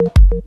Thank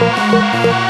Música